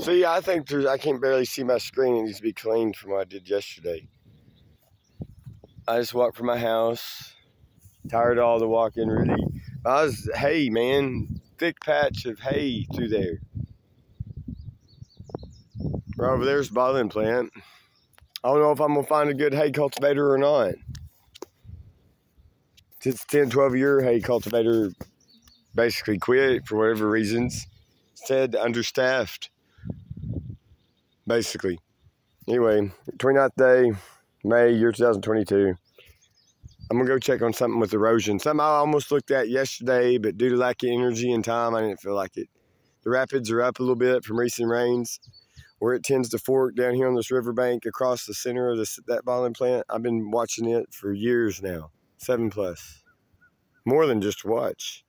See, I think there's, I can't barely see my screen. It needs to be cleaned from what I did yesterday. I just walked from my house. Tired of all the walking, really. I was, hay, man. Thick patch of hay through there. Right over there's bottling plant. I don't know if I'm to find a good hay cultivator or not. Since 10, 12 year hay cultivator basically quit for whatever reasons. Said understaffed. Basically. Anyway, 29th day, May, year 2022. I'm gonna go check on something with erosion. Something I almost looked at yesterday, but due to lack of energy and time, I didn't feel like it. The rapids are up a little bit from recent rains. Where it tends to fork down here on this riverbank across the center of this, that bottling plant, I've been watching it for years now, seven plus. More than just watch.